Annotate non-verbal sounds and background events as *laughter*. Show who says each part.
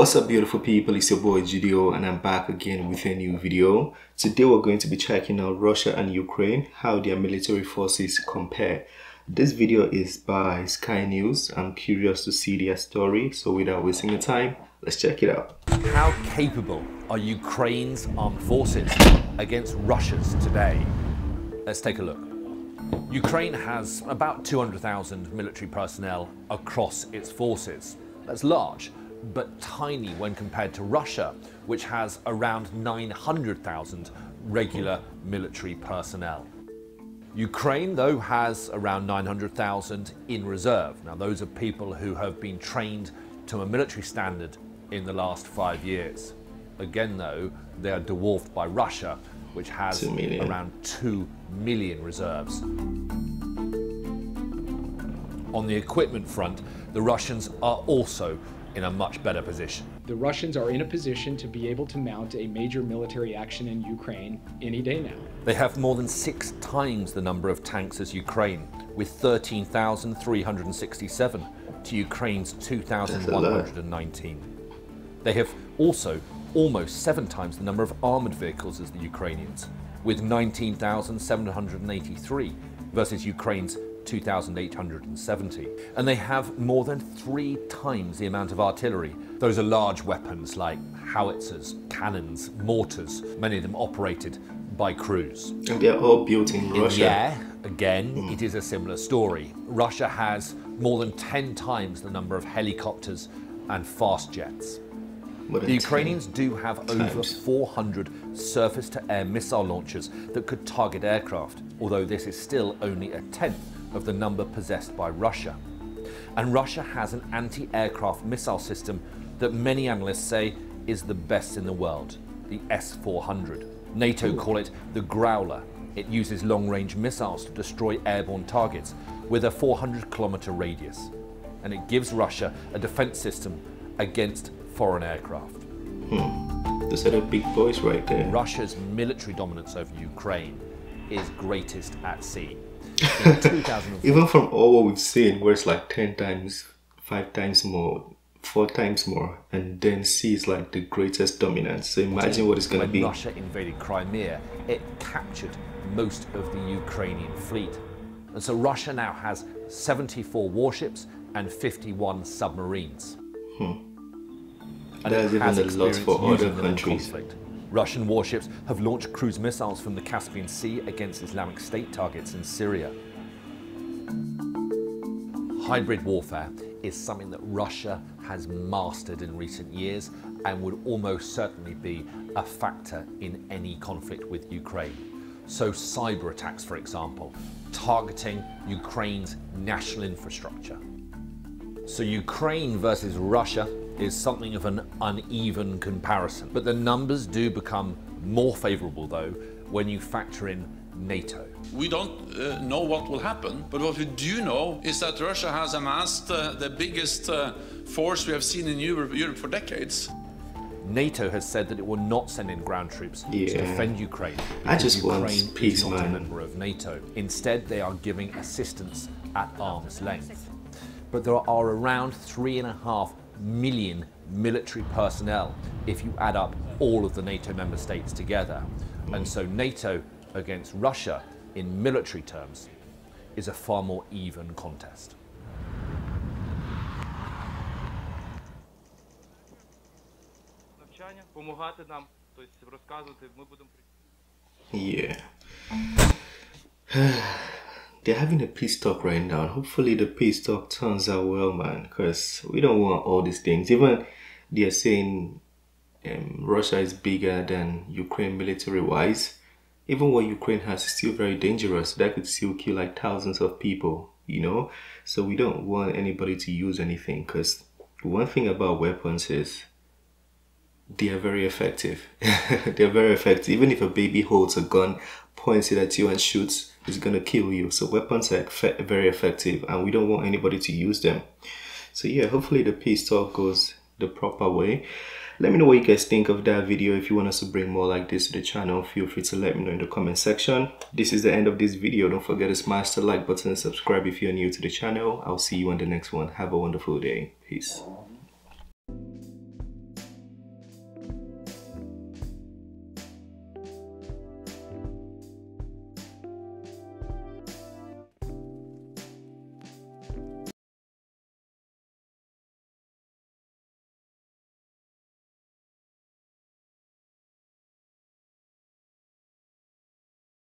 Speaker 1: What's up beautiful people, it's your boy Judeo and I'm back again with a new video. Today we're going to be checking out Russia and Ukraine, how their military forces compare. This video is by Sky News. I'm curious to see their story, so without wasting your time, let's check it out.
Speaker 2: How capable are Ukraine's armed forces against Russia's today? Let's take a look. Ukraine has about 200,000 military personnel across its forces. That's large, but tiny when compared to Russia, which has around 900,000 regular military personnel. Ukraine, though, has around 900,000 in reserve. Now, those are people who have been trained to a military standard in the last five years. Again, though, they are dwarfed by Russia, which has around 2 million reserves. On the equipment front, the Russians are also in a much better position.
Speaker 3: The Russians are in a position to be able to mount a major military action in Ukraine any day now.
Speaker 2: They have more than six times the number of tanks as Ukraine, with 13,367 to Ukraine's 2,119. They have also almost seven times the number of armoured vehicles as the Ukrainians, with 19,783 versus Ukraine's 2,870. And they have more than three times the amount of artillery. Those are large weapons like howitzers, cannons, mortars, many of them operated by crews.
Speaker 1: And they're all built in Russia.
Speaker 2: Yeah, again, mm. it is a similar story. Russia has more than 10 times the number of helicopters and fast jets. The Ukrainians do have times. over 400 surface to air missile launchers that could target aircraft, although this is still only a tenth of the number possessed by Russia. And Russia has an anti aircraft missile system that many analysts say is the best in the world the S 400. NATO call it the Growler. It uses long range missiles to destroy airborne targets with a 400 kilometer radius. And it gives Russia a defense system against foreign aircraft.
Speaker 1: Hmm. Those are the big boys right there.
Speaker 2: Russia's military dominance over Ukraine is greatest at sea. *laughs*
Speaker 1: Even from all what we've seen, where it's like 10 times, 5 times more, 4 times more, and then sea is like the greatest dominance. So imagine what it's going to be.
Speaker 2: When Russia invaded Crimea, it captured most of the Ukrainian fleet. And so Russia now has 74 warships and 51 submarines.
Speaker 1: Hmm. And There's even a lot for other countries.
Speaker 2: Conflict. Russian warships have launched cruise missiles from the Caspian Sea against Islamic State targets in Syria. Hybrid warfare is something that Russia has mastered in recent years and would almost certainly be a factor in any conflict with Ukraine. So cyber attacks, for example, targeting Ukraine's national infrastructure. So Ukraine versus Russia is something of an uneven comparison. But the numbers do become more favourable, though, when you factor in NATO.
Speaker 4: We don't uh, know what will happen, but what we do know is that Russia has amassed uh, the biggest uh, force we have seen in Europe, Europe, for decades.
Speaker 2: NATO has said that it will not send in ground troops yeah. to defend Ukraine.
Speaker 1: I just Ukraine want peace,
Speaker 2: is not
Speaker 1: man.
Speaker 2: a member of NATO. Instead, they are giving assistance at arm's length. But there are around three and a half million military personnel if you add up all of the NATO member states together. And so NATO against Russia in military terms is a far more even contest.
Speaker 1: Yeah. *sighs* they're having a peace talk right now. Hopefully, the peace talk turns out well, man. Because we don't want all these things. Even they're saying um, Russia is bigger than Ukraine military-wise. Even what Ukraine has is still very dangerous. That could still kill like thousands of people. You know, so we don't want anybody to use anything. Because one thing about weapons is they are very effective. *laughs* They're very effective. Even if a baby holds a gun, points it at you and shoots, it's gonna kill you. So weapons are very effective, and we don't want anybody to use them. So yeah, hopefully the peace talk goes the proper way. Let me know what you guys think of that video. If you want us to bring more like this to the channel, feel free to let me know in the comment section. This is the end of this video. Don't forget to smash the like button and subscribe if you're new to the channel. I'll see you on the next one. Have a wonderful day. Peace.